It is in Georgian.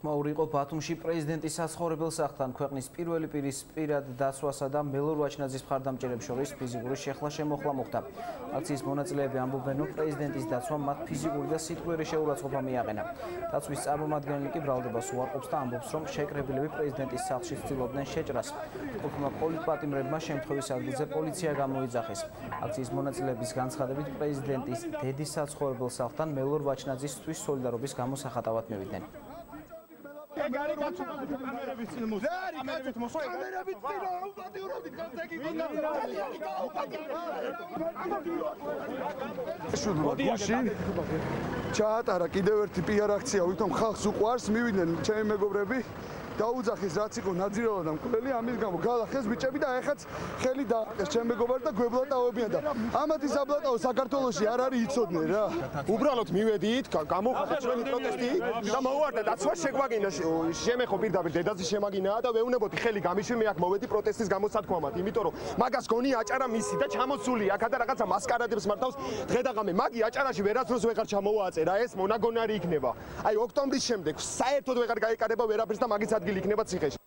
მოური იყო ბათუმში პრეზიდენტის საცხოვრებელ სახლთან ქვეყნის პირველი პირის პირად დასვასა და მელორ ვაჩნაძის მხარდამჭერებს შორის ფიზიკური შეხლა შემოხლა მოხდა. აქციის მონაწილეები ამბობენ, რომ პრეზიდენტის დაცვა მათ ფიზიკური და სიტყვიერი შეურაცხყოფა მიაყენა. დაცვის წარმომადგენელი კი ბრალდებას უარყოფს და ამბობს, რომ შეკრებილები პრეზიდენტის სახლში ცდილობდნენ შეჭრას. ყოფილმა პოლიტპატიმრებმა შემთხვევის ადგილზე პოლიცია გამოიძახეს. აქციის მონაწილეების განცხადებით პრეზიდენტის დედის საცხოვრებელ სახლთან მელორ ვაჩნაძისთვის სოლიდარობის გამო სახატავად მივიდნენ. გარი გაჩვენა კამერების წინ მოს კამერებით მოსვა კამერებით წინ აუპატიურობდით განცეგი გუშინ ჩაატარა კიდევ ერთი პიარ აქცია ვითომ ხალხს უყვარს მივიდნენ ჩემი მეგობრები დაუძახეს რაც იყო ნაძირალა და მკვლელი ამის გამო გალახეს ბიჭები და ეხაც ხელი დააყეს ჩემ მეგობარ და გვებლატაობიან და ამათი საბლატაო საქართველოსი არ არის იცოდნენ რა. უბრალოდ მივედით გამოხდა ჩვენი პროტესტი და მოვარდა დაცვა შეგვაგინა შემეხო პირდაპირ დედაზე შემაგინაა და ვეუნებოდი ხელი გამიშვი მე აქ მოვედი პროტესტის გამოსათქვამად იმიტომ რომ მაგას გონი აჭარა მისი და ჩამოსული აქ და რაღაცა მასკარადებს მართავს დღედაღამე მაგი აჭარაში ვერასდროს ვეღარ ჩამოვააწერა ეს მონაგონარი იქნება. აი ოქტომბრის შემდეგ საერთოდ ვეღარ გაიკარება ვერაფერს და მაგის ადგილი იქნება ციხეში